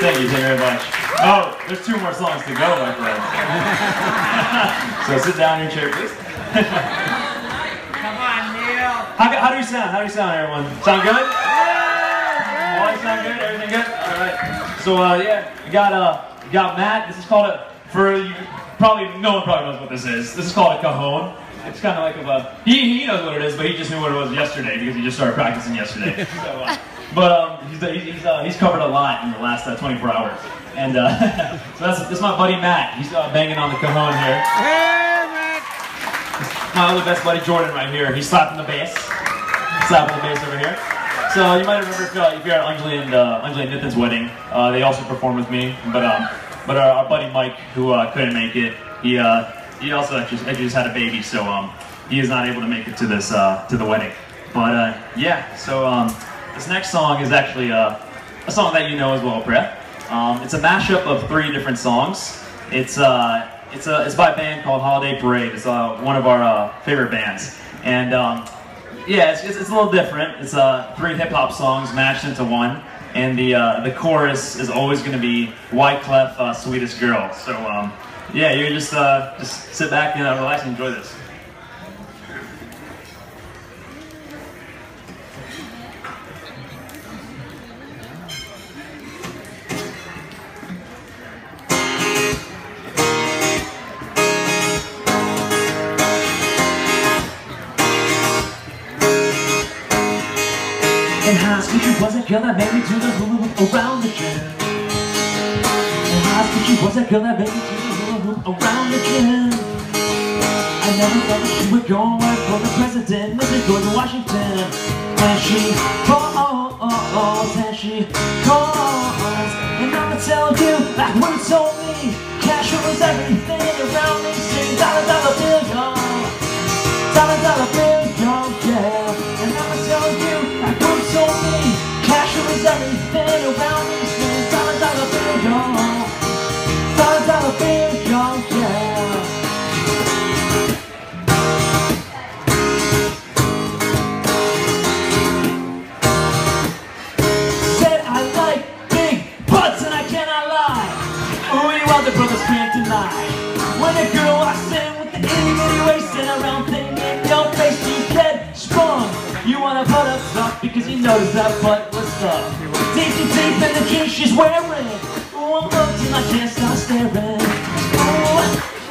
Thank you, thank you very much. Oh, there's two more songs to go, my friend. so sit down in your chair, please. Come on, Neil. How, how do you sound? How do you sound, everyone? Sound good? All right, sound good? Everything good? All right. So, uh, yeah, we got, uh, you got Matt. This is called a, for you, probably, no one probably knows what this is. This is called a cajon. It's kind of like a, he, he knows what it is, but he just knew what it was yesterday because he just started practicing yesterday. So, uh, but um, he's, he's, uh, he's covered a lot in the last uh, 24 hours. And uh, so that's, that's my buddy Matt. He's uh, banging on the cajon here. Hey, Matt! My other best buddy Jordan right here. He's slapping the bass. Slapping the bass over here. So you might remember if, uh, if you're at Anjali and uh, Anjali and Nitin's wedding, uh, they also performed with me. But um, but our, our buddy Mike, who uh, couldn't make it, he uh, he also actually just had a baby, so um, he is not able to make it to this uh, to the wedding. But uh, yeah, so um, this next song is actually uh, a song that you know as well, Preya. Um, it's a mashup of three different songs. It's uh, it's a it's by a band called Holiday Parade. It's uh, one of our uh, favorite bands, and um, yeah, it's, it's, it's a little different. It's uh, three hip hop songs mashed into one, and the uh, the chorus is always going to be Wyclef, uh, "Sweetest Girl." So um, yeah, you just uh, just sit back and uh, relax and enjoy this. She was a girl that made me do the hula hoop around the gym. In high school, she was a girl that made me do the hula hoop around the gym. I never thought that she would go and work for the president, Mr. George Washington. And she calls, and she calls, and I'ma tell you like what told me. Cash was everything around me, sing dollar dollar bill, y'all. Dollar dollar bill, y'all, yeah. Other brothers can't deny. When a girl walks in with the itty bitty waist and a round thing in your face, you get sprung. You wanna put up top because you notice that butt was up. Deep and deep in the jeans she's wearing. Ooh, I'm hooked and I can't stop staring. Ooh,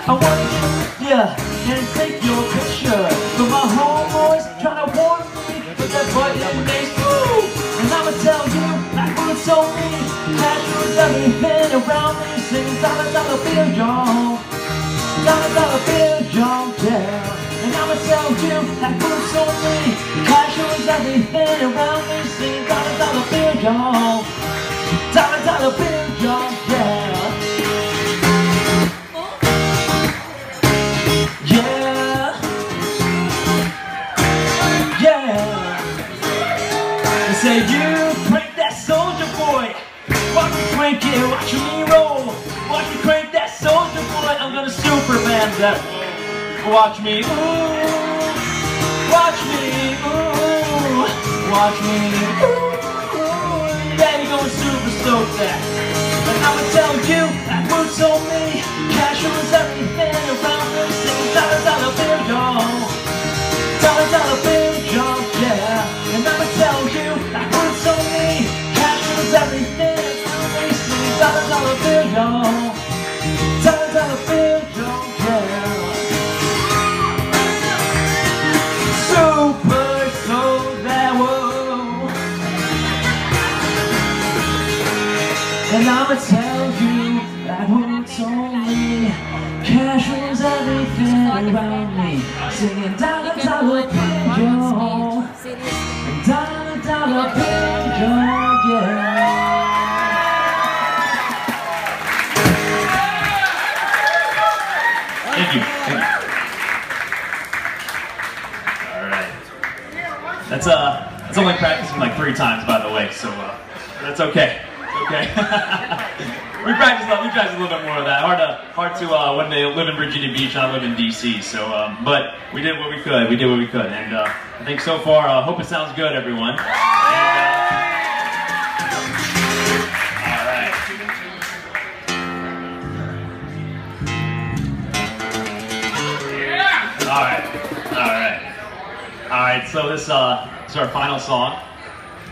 I wanna get yeah and take your picture. But my homeboys tryna warn me, but that butt in makes ooh. And I'ma tell you, what it told me Cash was everything around me Bill, y'all Dollar dollar bill, y'all, yeah. And tell you, like what it told me Cash was everything around me Sing dollar dollar bill, y'all Superman that. Watch me, ooh. Watch me, ooh. Watch me, ooh. You gonna super soak that. And I'ma tell you that boots on me. Cash was everything around me. Boots on me. Cash was everything around me. Singing dollar dollar bill. Dollar dollar bill, yeah. Thank you. Thank you. All right. That's uh, that's only practicing like three times, by the way. So uh, that's okay. Okay. we practiced we a little bit more of that. Hard to hard to uh, when they live in Virginia Beach, I live in DC. So, um, but we did what we could. We did what we could, and uh, I think so far, I uh, hope it sounds good, everyone. All right, all right, all right. So this uh, this is our final song,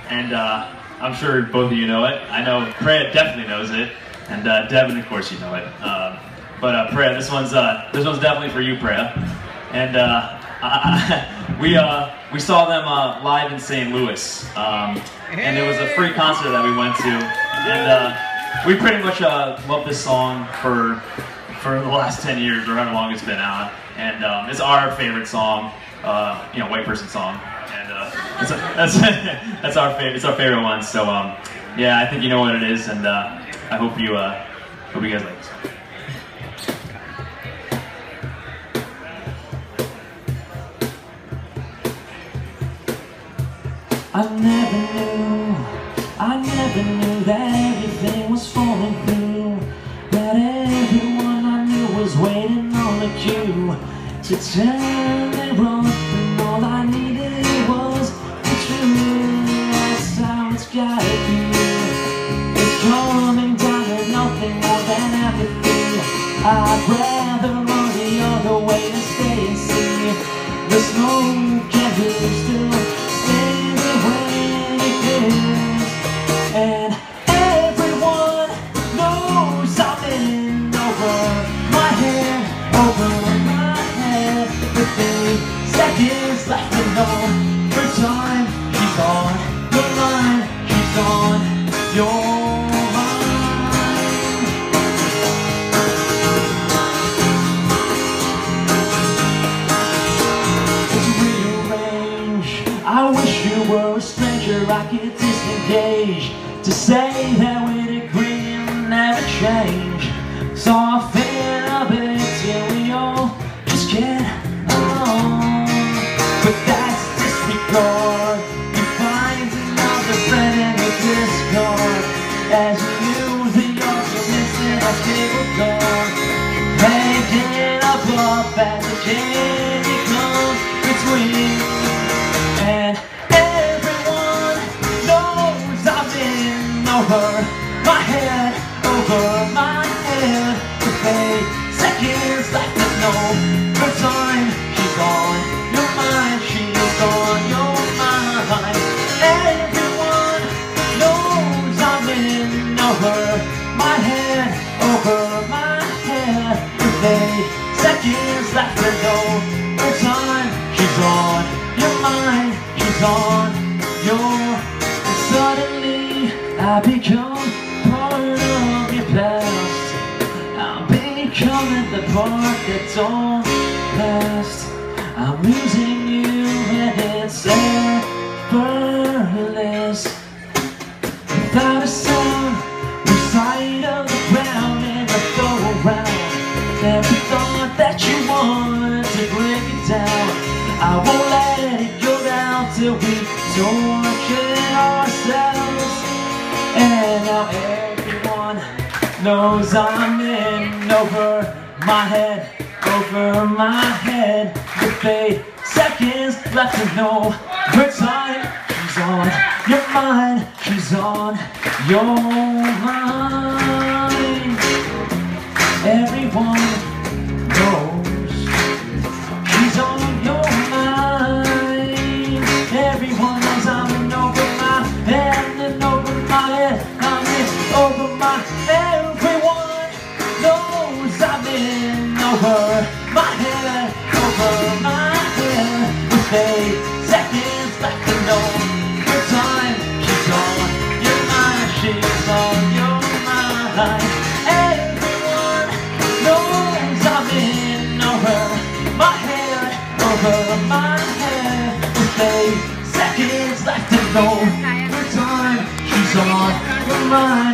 and uh, I'm sure both of you know it. I know Preya definitely knows it and uh, Devin, of course, you know it. Um, but uh, this one's uh, this one's definitely for you, Preya. And uh, I, we uh, we saw them uh, live in St. Louis, um, and it was a free concert that we went to, and we pretty much uh, love this song for for the last 10 years or however long it's been out. And um, it's our favorite song, you know, white person song. And it's a, that's, that's our favorite, it's our favorite one. So um, yeah, I think you know what it is. And I hope you, uh, hope you guys like this. I never knew, I never knew that everything was falling through. That everyone I knew was waiting on a cue to turn and run. And all I needed was the truth. That's how it's gotta be. I'd rather run the other way than stay and see. The smoke stranger I could disengage to say that we'd agree and never change. So I feel a bit till we all just get along. But that's disregard. You find another friend in the discard as you the arguments in a table guard. Hanging up up as a candy comes between over my head, over my head. With eight seconds left to know her time She's on your mind, she's on your mind. Everyone knows I'm in over my head, over my head. With eight seconds left to know her time She's on your mind, she's on your I become part of your past. I'm becoming the part that's all past. I'm losing you and it's effortless knows I'm in over my head, over my head. With eight seconds left to know her time She's on. Your mind, she's on your mind. Everyone over my head. With eight seconds left to know her time. She's on your mind.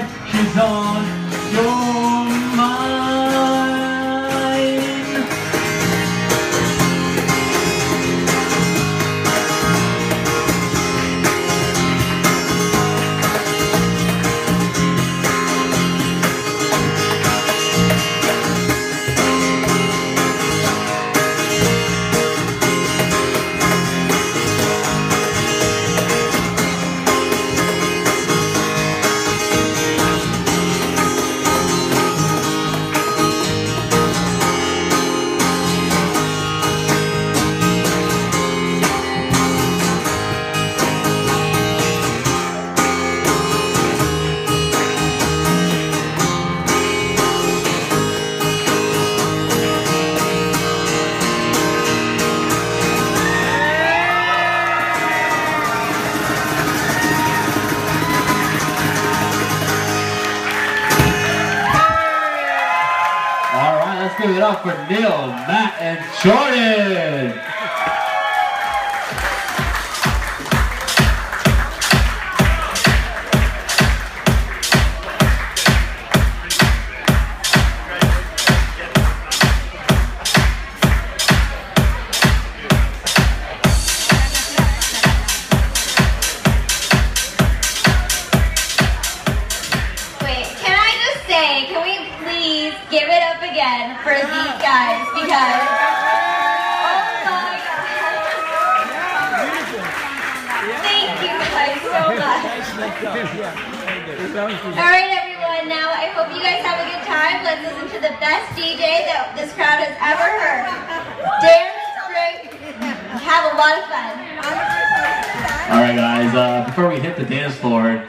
For Neil, Matt, and Jordan. Much. Alright everyone, now I hope you guys have a good time. Let's listen to the best DJ that this crowd has ever heard. Dance, drink, have a lot of fun. All right, guys. Uh, before we hit the dance floor.